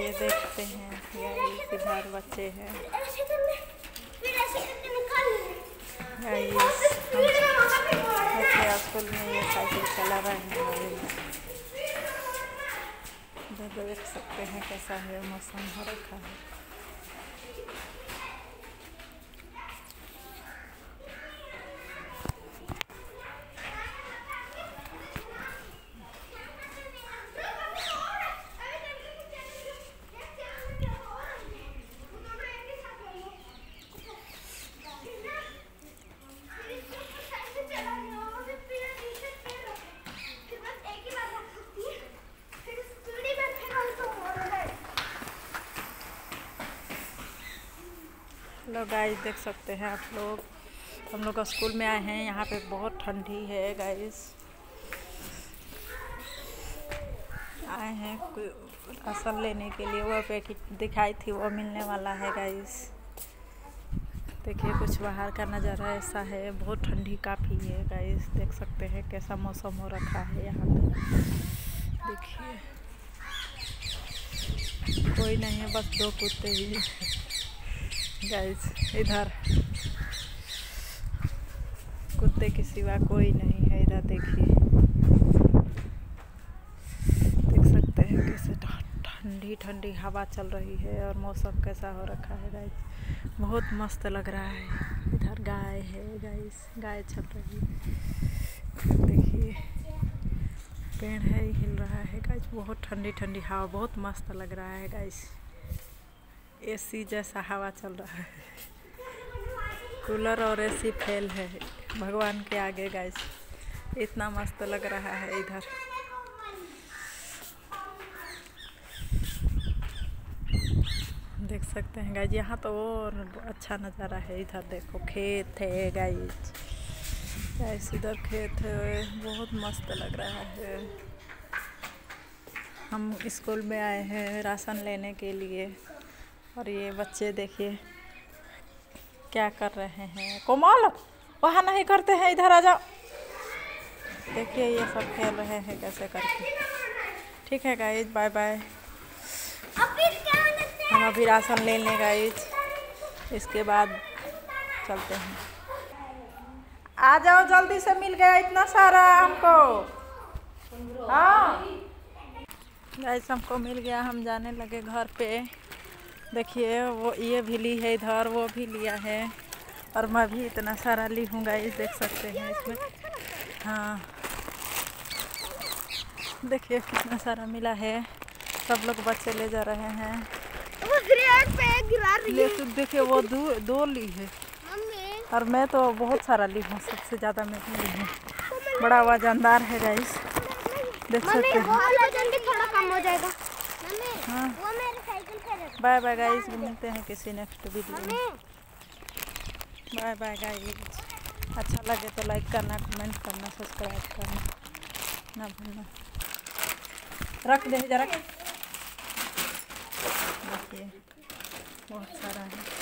ये देखते हैं इधर बच्चे हैं। स्कूल में ये साइकिल चला रहे हैं देख सकते हैं कैसा है मौसम, हो रखा है। हेलो गाइस, देख सकते हैं आप लोग। हम लोग स्कूल में आए हैं। यहाँ पे बहुत ठंडी है गाइस। आए हैं राशन लेने के लिए। वह पैकेट दिखाई थी, वो मिलने वाला है गाइस। देखिए, कुछ बाहर का नज़ारा ऐसा है। बहुत ठंडी काफ़ी है गाइस। देख सकते हैं कैसा मौसम हो रखा है यहाँ पे। देखिए, कोई नहीं है, बस दो कुत्ते ही। गाइस इधर कुत्ते के सिवा कोई नहीं है, इधर देखिए। देख सकते हैं कैसे ठंडी ठंडी हवा चल रही है और मौसम कैसा हो रखा है गाइस बहुत मस्त लग रहा है। इधर गाय है गाइस गाय चल रही है। देखिए, पेड़ है, हिल रहा है गाइस बहुत ठंडी ठंडी हवा, बहुत मस्त लग रहा है गाइस एसी जैसा हवा चल रहा है। कूलर और एसी फेल है। भगवान के आगे गाइस इतना मस्त लग रहा है इधर। देख सकते हैं गाइस यहाँ तो और अच्छा नज़ारा है इधर, देखो, खेत है गाइस गाइस इधर खेत है, बहुत मस्त लग रहा है। हम स्कूल में आए हैं राशन लेने के लिए। और ये बच्चे देखिए क्या कर रहे हैं। कोमल, वहाँ नहीं करते हैं, इधर आ जाओ। देखिए ये सब खेल रहे हैं कैसे करके। ठीक है गाइज़ बाय बाय हम अभी राशन ले लें गाइज़ इसके बाद चलते हैं। आ जाओ, जल्दी से मिल गया इतना सारा हमको। हाँ। गाइस हमको मिल गया, हम जाने लगे घर पे। देखिए वो ये भी ली है इधर वो भी लिया है। और मैं भी इतना सारा ली हूँ गाइस देख सकते हैं इसमें। हाँ। देखिए कितना सारा मिला है। सब लोग बच्चे ले जा रहे हैं। वो पे गिरा रही तो देखिए वो दो दो ली है। और मैं तो बहुत सारा ली हूँ सबसे ज़्यादा मैं ली हूँ। बड़ा वजनदार है गाइस देख सकते हैं। हो बाय बाय गाइस मिलते हैं किसी नेक्स्ट वीडियो में बाय बाय गाइस अच्छा लगे तो लाइक करना कमेंट करना सब्सक्राइब करना। ना भूलना। रख दे जरा देखिए बहुत सारा है।